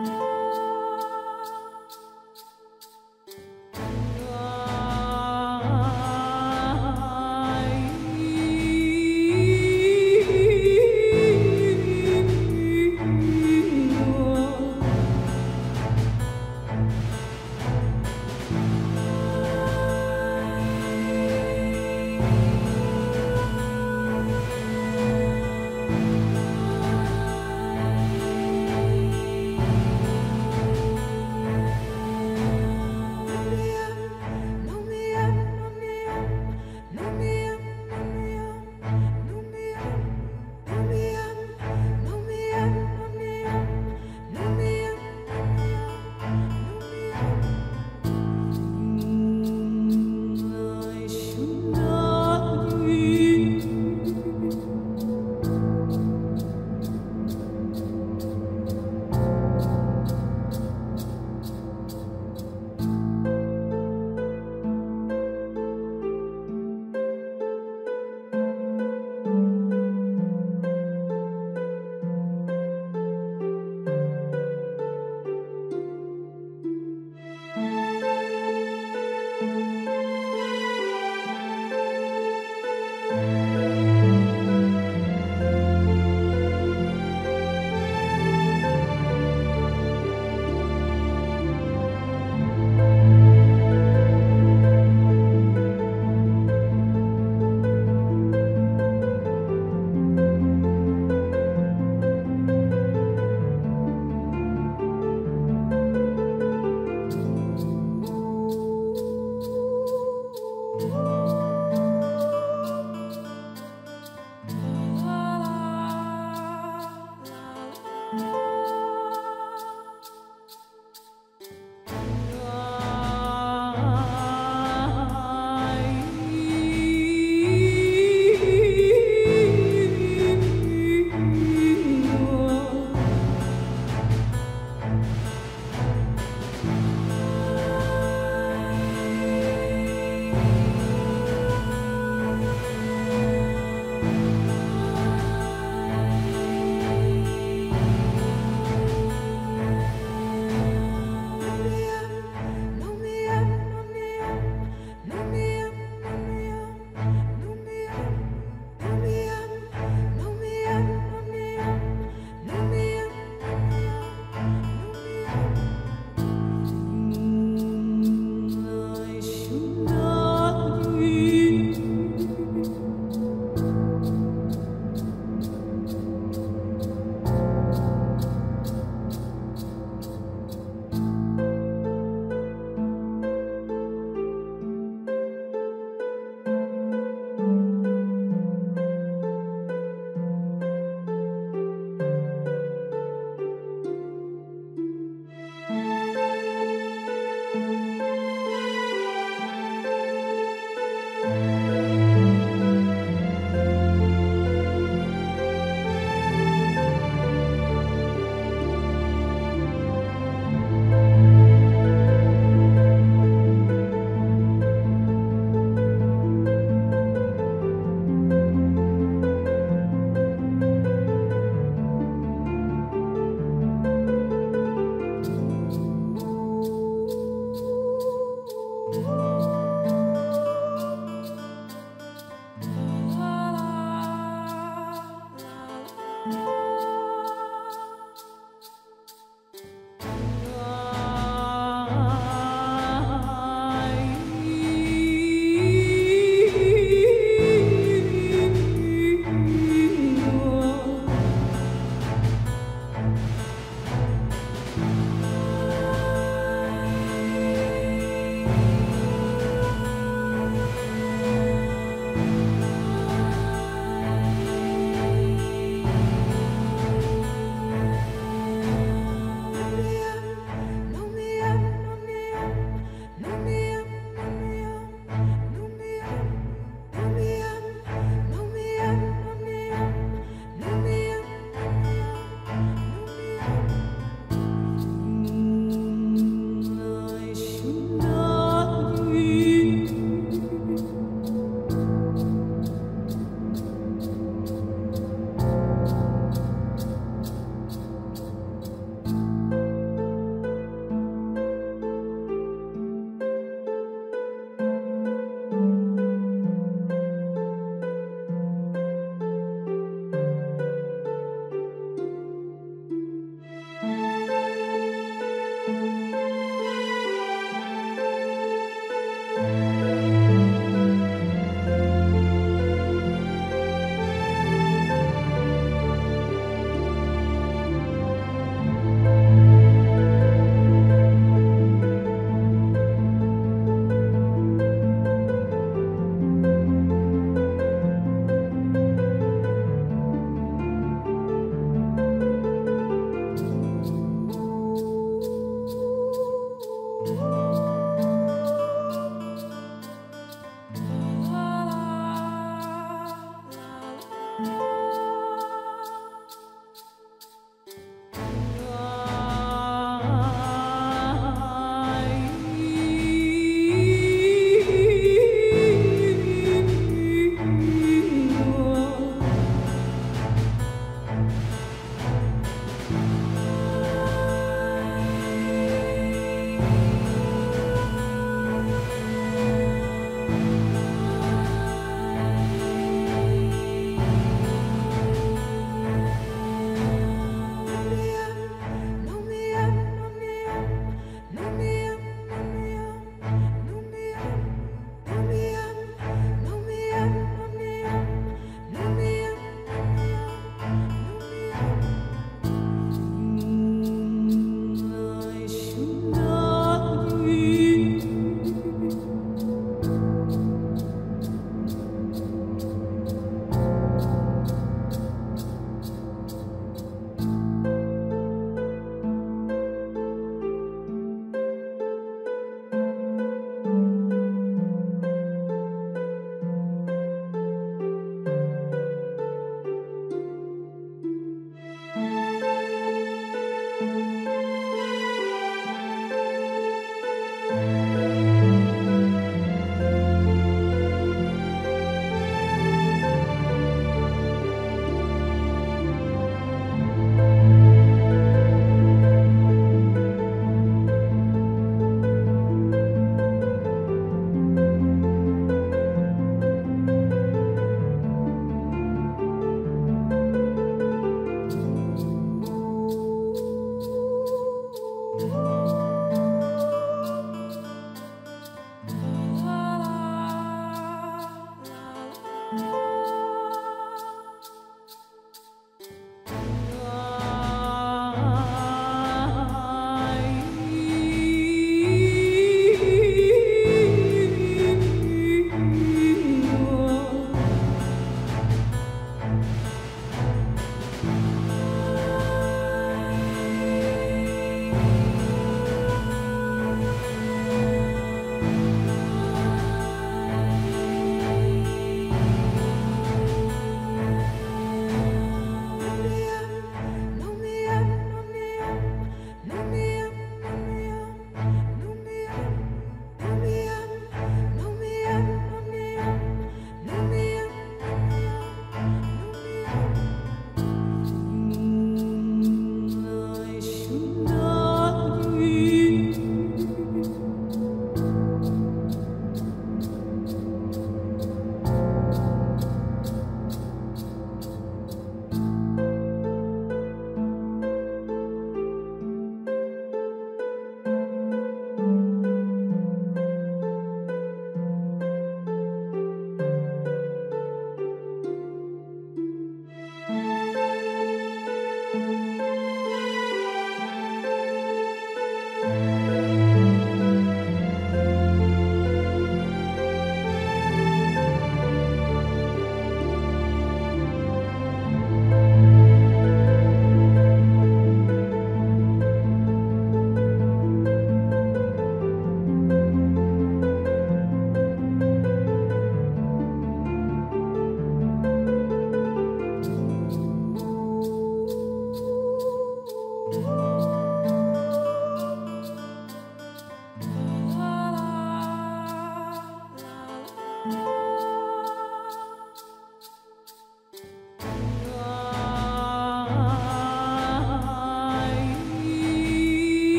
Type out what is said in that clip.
Música